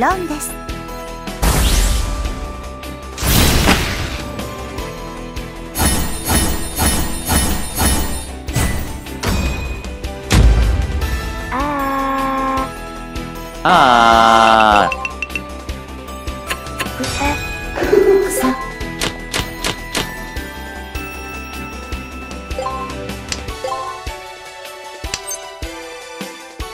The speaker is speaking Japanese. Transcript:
ロンです。啊。你猜